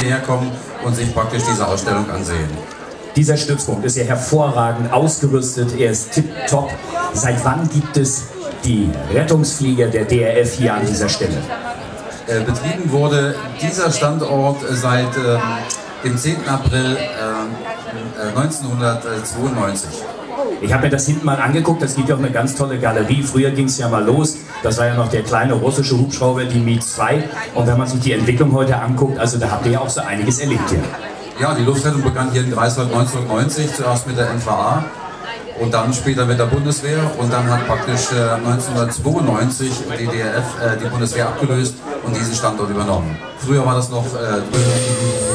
Hierher kommen und sich praktisch diese Ausstellung ansehen. Dieser Stützpunkt ist ja hervorragend ausgerüstet, er ist tipptopp. Seit wann gibt es die Rettungsflieger der DRF hier an dieser Stelle? Äh, betrieben wurde dieser Standort seit äh, dem 10. April äh, 1992. Ich habe mir das hinten mal angeguckt, das gibt ja auch eine ganz tolle Galerie. Früher ging es ja mal los, das war ja noch der kleine russische Hubschrauber, die Mi-2. Und wenn man sich die Entwicklung heute anguckt, also da habt ihr ja auch so einiges erlebt hier. Ja, die Luftrettung begann hier in Greifswald 1990, zuerst mit der NVA und dann später mit der Bundeswehr und dann hat praktisch äh, 1992 die DRF äh, die Bundeswehr abgelöst und diesen Standort übernommen. Früher war das noch äh,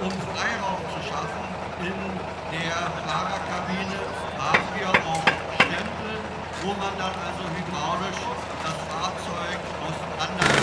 um Freiraum zu schaffen. In der Fahrerkabine haben wir auch Stempel, wo man dann also hydraulisch das Fahrzeug aus anderen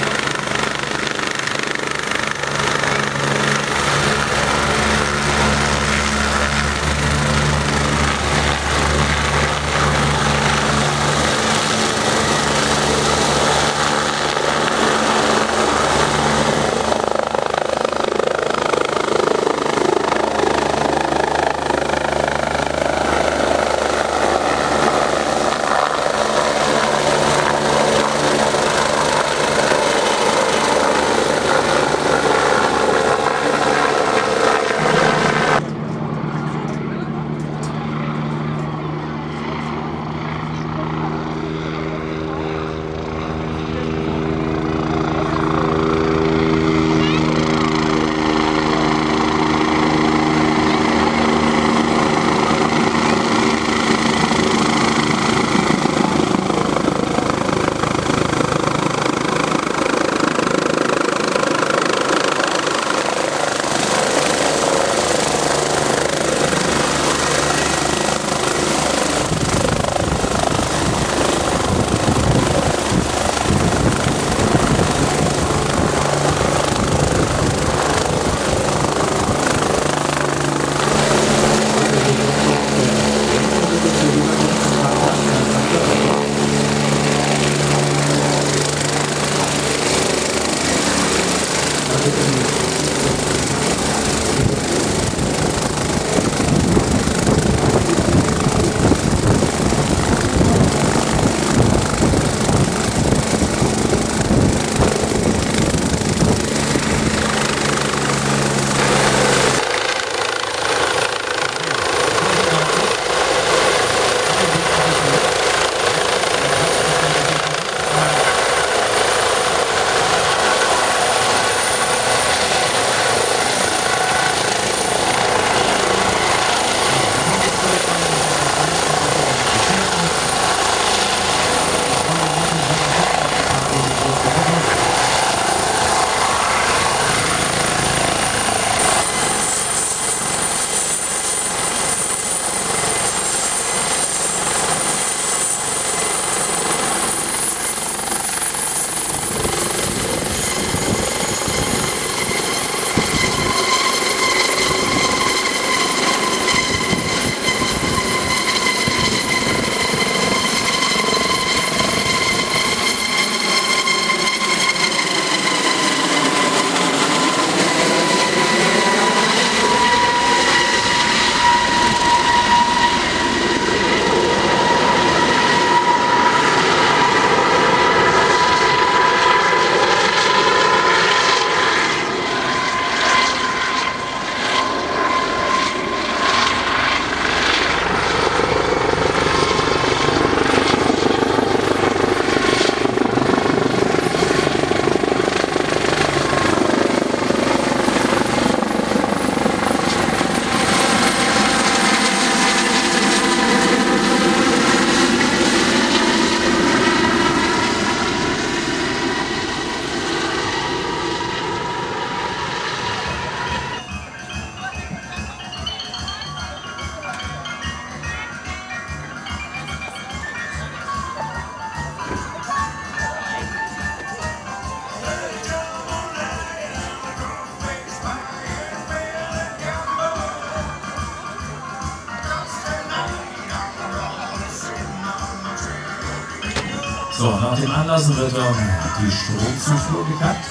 Nach dem Anlassen wird dann die Stromzufuhr gekappt.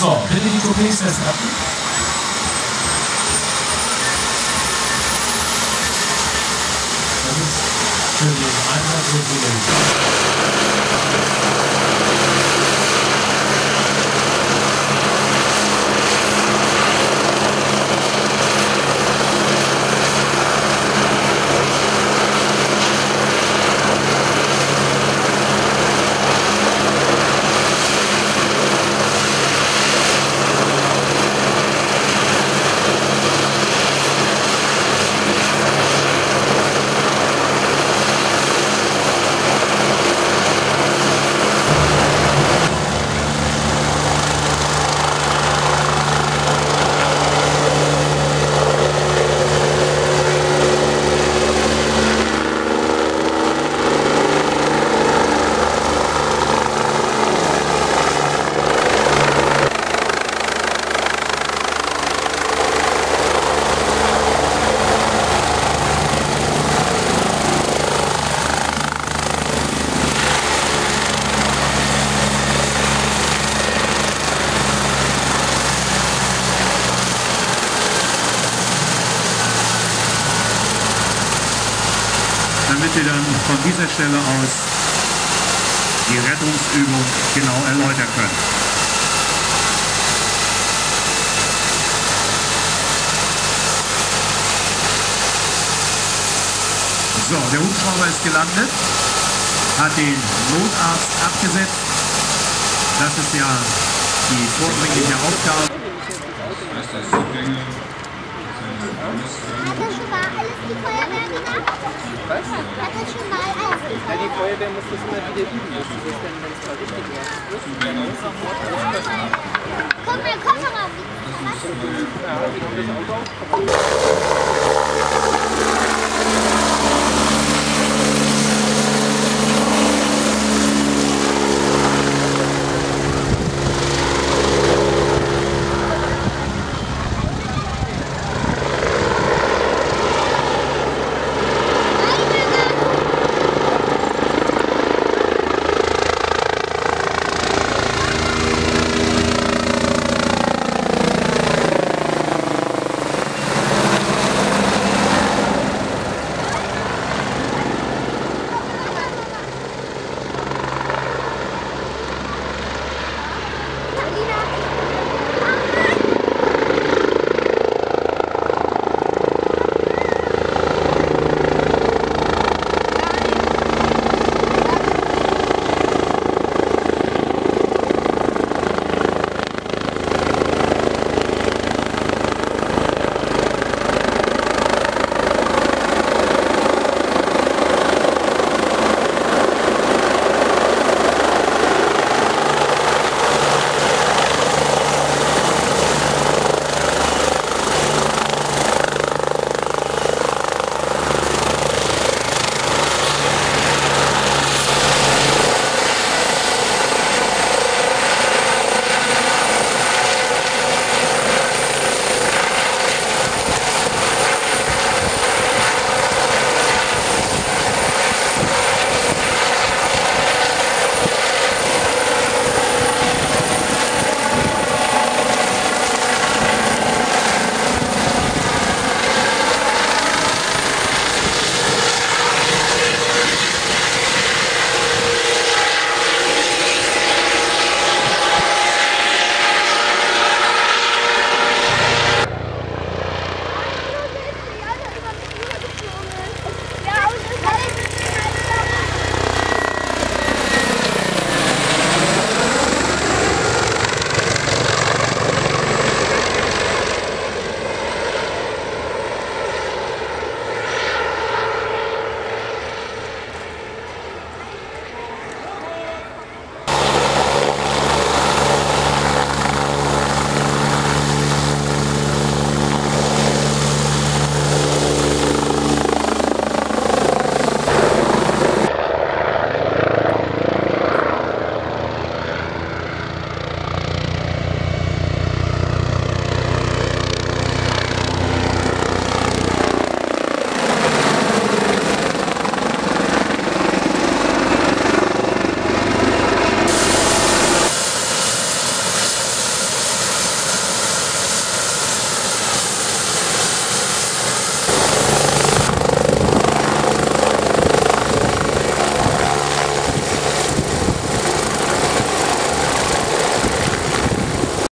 So, bitte die Coupés festhalten. Das ist für den Einsatz und für den damit wir dann von dieser Stelle aus die Rettungsübung genau erläutern können. So, der Hubschrauber ist gelandet, hat den Notarzt abgesetzt. Das ist ja die vordringliche Aufgabe. Hat das schon mal alles die Feuerwehr gemacht? Mal Ja, die Feuerwehr muss das immer wieder üben das dann, wenn es mal richtig ist. Wenn man sofort alles. Guck mal, Kofferraum. Ja, die haben das Auto kaputt.